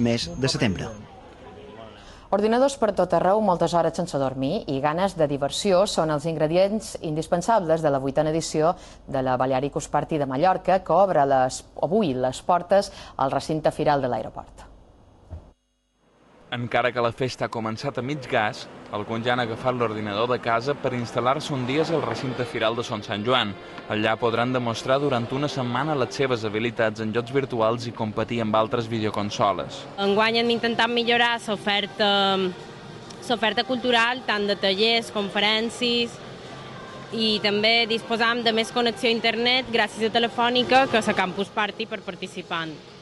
mes de setembre. Ordinadors per tot arreu, moltes hores sense dormir i ganes de diversió són els ingredients indispensables de la vuitena edició de la Balearicus Party de Mallorca, que obre les, avui les portes al recinte firal de l'aeroport. Encara que la festa ha començat a mig gas, alguns ja han agafat l'ordinador de casa per instal·lar-se un dies al recinte firal de Son Sant Joan. Allà podran demostrar durant una setmana les seves habilitats en jocs virtuals i competir amb altres videoconsoles. Enguany hem intentat millorar l'oferta cultural, tant de tallers, conferències, i també disposam de més connexió a internet gràcies a Telefònica que a la Campus Party per participant.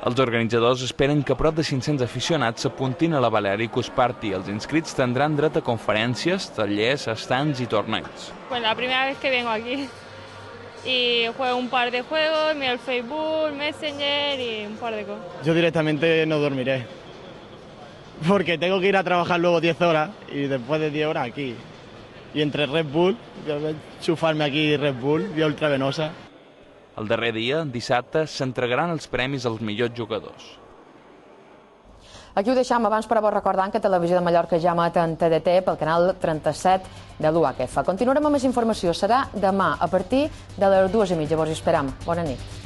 Els organitzadors esperen que prop de 500 aficionats s'apuntin a la Balearicus Party. Els inscrits tindran dret a conferències, tallers, estants i torneigs. Pues la primera vez que vengo aquí y juego un par de juegos, miro el Facebook, Messenger y un par de cosas. Yo directamente no dormiré, porque tengo que ir a trabajar luego 10 horas y después de 10 horas aquí. Y entre Red Bull, chufarme aquí Red Bull, vía ultravenosa. El darrer dia, dissabte, s'entregaran els premis als millors jugadors. Aquí ho deixam abans, però vos recordant que Televisió de Mallorca ja emet en TDT pel canal 37 de l'UHF. Continuarem amb més informació. Serà demà a partir de les dues i mitja. Vos esperam. Bona nit.